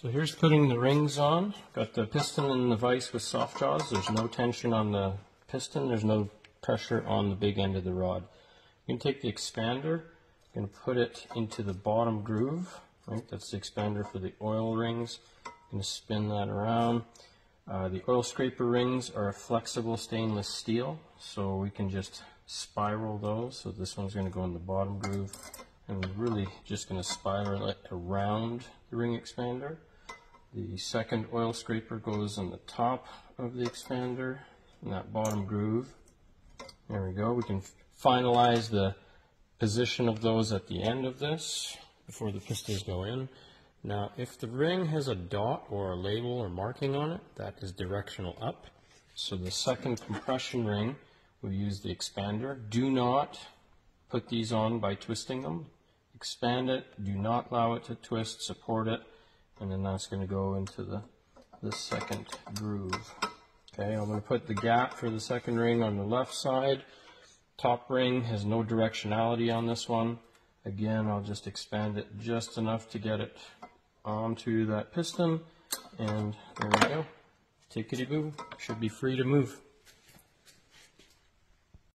So here's putting the rings on. Got the piston and the vise with soft jaws. There's no tension on the piston. There's no pressure on the big end of the rod. You can take the expander, you're going to put it into the bottom groove. Right, that's the expander for the oil rings. going to spin that around. Uh, the oil scraper rings are a flexible stainless steel, so we can just spiral those. So this one's going to go in the bottom groove, and we're really just going to spiral it around the ring expander. The second oil scraper goes in the top of the expander in that bottom groove. There we go. We can finalize the position of those at the end of this before the pistons go in. Now, if the ring has a dot or a label or marking on it, that is directional up. So the second compression ring, we use the expander. Do not put these on by twisting them. Expand it, do not allow it to twist, support it, and then that's going to go into the, the second groove. Okay, I'm going to put the gap for the second ring on the left side. Top ring has no directionality on this one. Again, I'll just expand it just enough to get it onto that piston. And there we go. Tickety boo. Should be free to move.